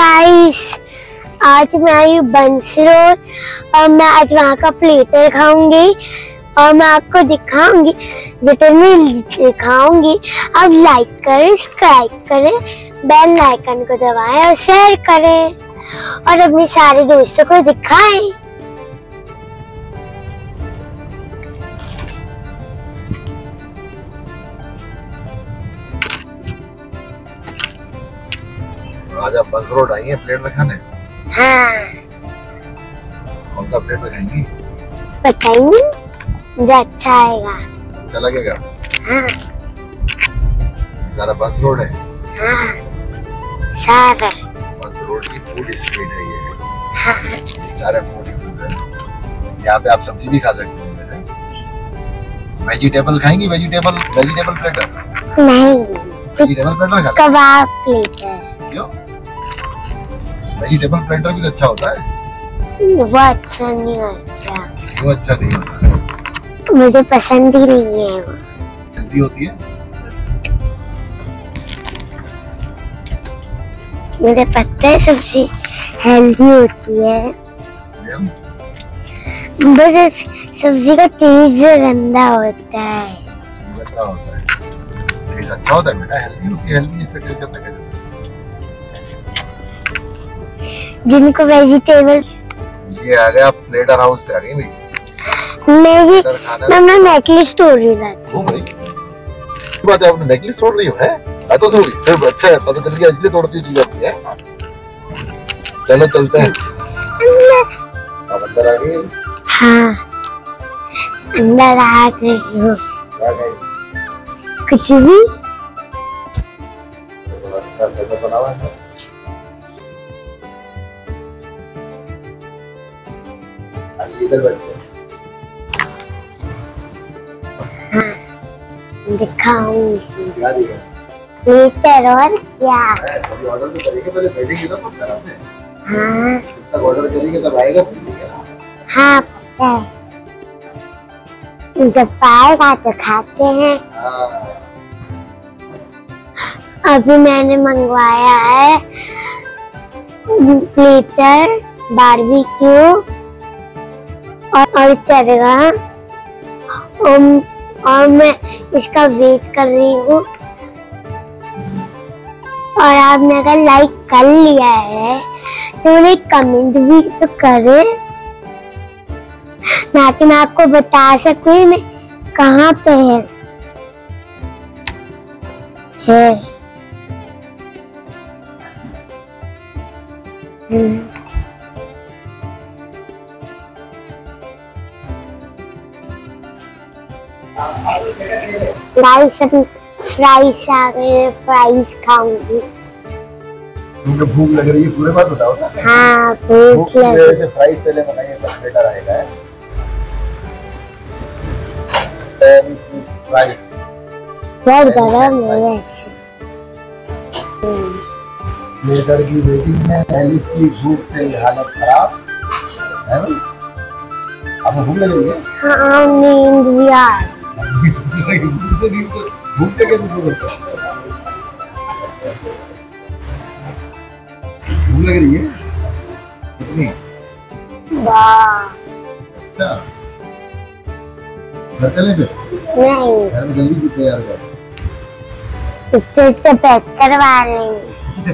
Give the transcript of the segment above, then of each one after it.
आज मैं आई हूँ बंसी रोड और मैं आज वहाँ का प्लेटर खाऊँगी और मैं आपको दिखाऊँगी जितनी दिखाऊँगी। अब लाइक करें सब्सक्राइब करें बेल आइकन को दबाएँ और शेयर करें। और अपने सारे दोस्तों को दिखाएँ। आज आप बंस रोड आई है प्लेट में खाने। हाँ। कौन सा प्लेट में खाएँगी? मुझे अच्छा आएगा। अच्छा लगेगा? हाँ। सारा बंस रोड है? हाँ। सारा। बंस रोड की फ़ूड स्ट्रीट है ये। हाँ। सारे फ़ूड ही फ़ूड है। यहाँ पे आप सब्ज़ी भी खा सकते हैं वेजिटेबल खाएँगी वेजिटेबल वेजिटेबल प्लेटर नहीं। वेजिटेबल प्लेटर कबाब प्लेटर क्यों? वेजिटेबल प्लेटर भी तो अच्छा होता है। वो अच्छा नहीं होता। वो अच्छा नहीं होता। मुझे पसंद ही नहीं है वो। हेल्दी होती है। मुझे पता है सब्ज़ी हेल्दी होती है। बस सब्ज़ी का तेज गंदा होता है। गंदा होता है। अच्छा होता है बेटा हेल्दी होती है हेल्दी इसका टेस्ट करने का जिनको वेजिटेबल ये आ गया प्लेटर हाउस पे आ गई भाई मैं ये मैं अपना नेकलेस तोड़ रही भाई। बात है आपने नेकलेस तोड़ रही हो है? हाँ तो सॉरी फिर अच्छा है पता चल गया इसलिए तोड़ती चीज़ अपनी है? चलो चलते हैं। अब अंदर आ गई हाँ? अंदर आ गई हूँ। कुछ भी थोड़ा अच्छा बना हुआ है। आज इधर बैठते हैं? दिखाऊँगी। मीटर और क्या? अभी ऑर्डर तो करेंगे पहले बैठेंगे ना पक्का रात में हाँ। जब तक ऑर्डर करेंगे तब आएगा हाँ पता है। जब पाएगा तो खाते हैं। हाँ। अभी मैंने मंगवाया है प्लेटर बारबेक्यू। और, और चरगा और, और मैं इसका वेट कर रही हूँ। और आपने अगर लाइक कर लिया है तो उन्हें कमेंट भी तो करे। ताकि मैं आपको बता सकूँ मैं कहाँ पे है। है। हम्म। फ्राइज अभी फ्राइज आ गए फ्राइज खाऊँगी। तुमको भूख लग रही है पूरे बात बताओ ना। हाँ भूख लग वजह से फ्राइज पहले बनाइए तब बेटर आएगा। है Ten fish बहुत गरम है वैसे हम्म, की वेटिंग में एलिस की भूख से हालत खराब है आपको भूख लग रही है हाँ नींद भी आ रही। से नींद को- भूख कैसे शुरू करते हैं? भूख लग रही है कितनी अच्छा घर चले फिर नहीं घर में जल्दी कुछ तैयार कर पिक्चर तो पैक करवा लेंगे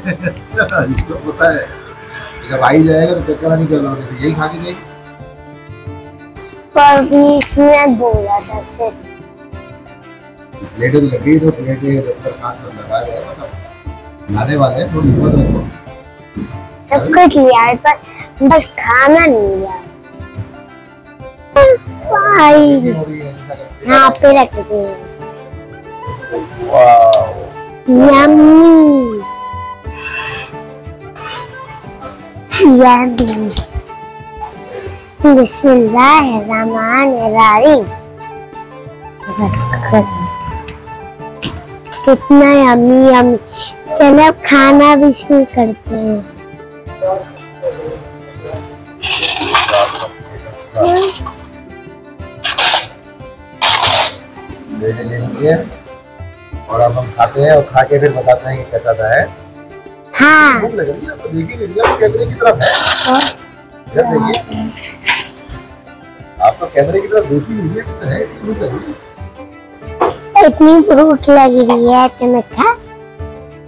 अच्छा, इसको पता है जब आई जाएगा तो चक्कर नहीं कर रहा यही खा के जाएगी पर बीच में बोला था सिर्फ़ तो लगी तो जब तक हाथ में लगा जाएगा तब लाने वाले हैं थोड़ी हिम्मत रखो सब कुछ लिया है पर बस खाना नहीं लिया फाइन हो है। यहाँ पे रख दे। यम्मी। यम्मी बिस्मिल्लाहिर्रहमानिर्रहीम कितना यम्मी यम्मी चलो अब खाना भी शुरू करते हैं। ले लीजिए। और अब हम खाते हैं और खा के फिर बताते हैं कि कैसा था है? हाँ। भूख लग रही है तो देखी नहीं आप कैमरे की तरफ़ है। इधर देखिए। आप तो कैमरे की तरफ़ देखी नहीं है है इतनी है। इतनी भूख लग रही है खा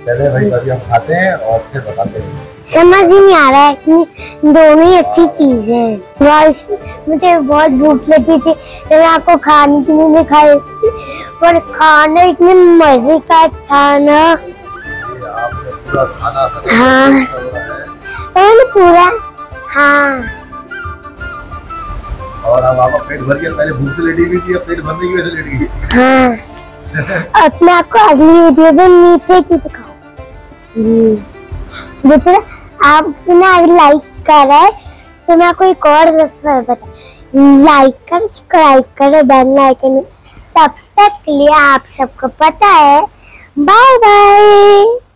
चले भाई अभी हम खाते हैं और फिर बताते हैं। समझ ही नहीं आ रहा है इतनी दोनों ही अच्छी चीज़ें हैं। मुझे बहुत भूख लगी थी। तो मैं आपको खाने के लिए नहीं खाई थी पर खाना इतने मज़े का था ना। हाँ। मैंने पूरा हाँ। और अब आपका पेट भर गया पहले भूख से लेटी हुई थी अब पेट भरने की वजह से लेट गई हाँ। मैं आपको अगली वीडियो में नीचे की दिखाऊँ। आप आपने अगर लाइक कर है तो मैं आपको एक और बता लाइक कर सब्सक्राइब कर बेल आइकन तब तक के लिए आप सबको पता है। Bye bye